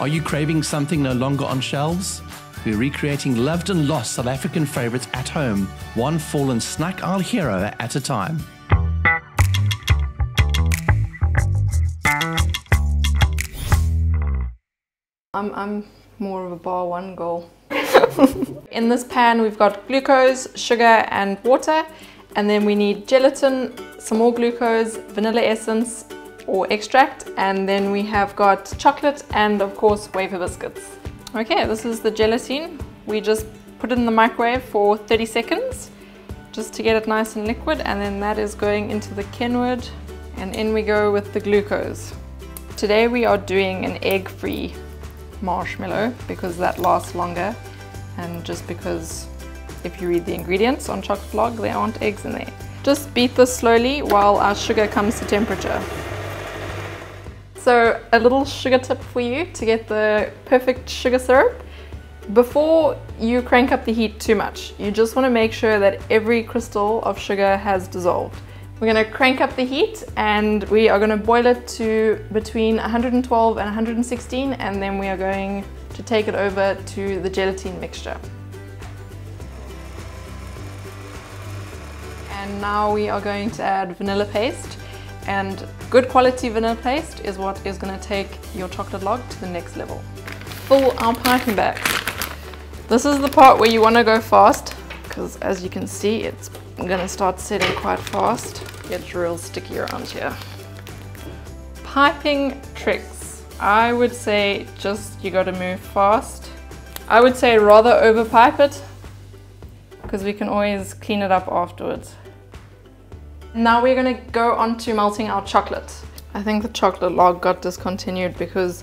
Are you craving something no longer on shelves? We're recreating loved and lost South African favorites at home, one fallen snack aisle hero at a time. I'm, I'm more of a Bar One goal. In this pan we've got glucose, sugar and water and then we need gelatin, some more glucose, vanilla essence or extract and then we have got chocolate and of course wafer biscuits. Okay, this is the gelatine. We just put it in the microwave for 30 seconds just to get it nice and liquid and then that is going into the Kenwood and in we go with the glucose. Today we are doing an egg-free marshmallow because that lasts longer and just because if you read the ingredients on Chocolate Log there aren't eggs in there. Just beat this slowly while our sugar comes to temperature. So a little sugar tip for you to get the perfect sugar syrup. Before you crank up the heat too much, you just want to make sure that every crystal of sugar has dissolved. We're going to crank up the heat and we are going to boil it to between 112 and 116 and then we are going to take it over to the gelatin mixture. And now we are going to add vanilla paste and good quality vanilla paste is what is going to take your chocolate log to the next level. Fill our piping bags. This is the part where you want to go fast because as you can see it's going to start setting quite fast gets real sticky around here. Piping tricks. I would say just you got to move fast. I would say rather over pipe it because we can always clean it up afterwards. Now we're gonna go on to melting our chocolate. I think the chocolate log got discontinued because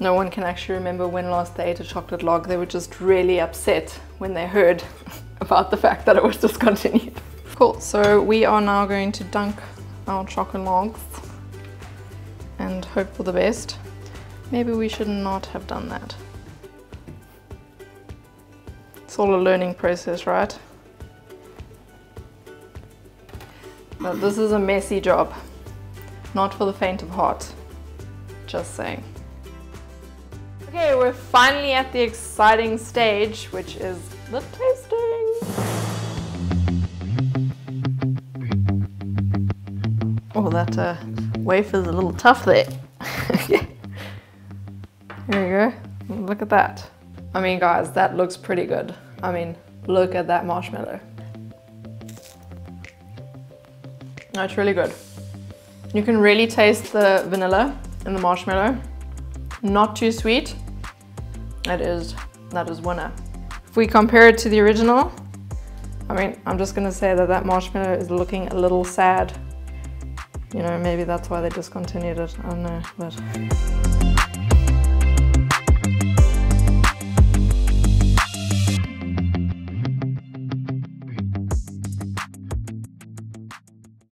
no one can actually remember when last they ate a chocolate log. They were just really upset when they heard about the fact that it was discontinued. Cool, so we are now going to dunk our chocolate logs and hope for the best. Maybe we should not have done that. It's all a learning process, right? But this is a messy job. Not for the faint of heart. Just saying. Okay, we're finally at the exciting stage, which is the tasting. Oh, that uh, wafer's a little tough there. Here we go. Look at that. I mean, guys, that looks pretty good. I mean, look at that marshmallow. That's really good. You can really taste the vanilla in the marshmallow. Not too sweet. That is, that is winner. If we compare it to the original, I mean, I'm just gonna say that that marshmallow is looking a little sad you know, maybe that's why they discontinued it. I don't know, but.